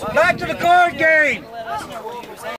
Back to the card game.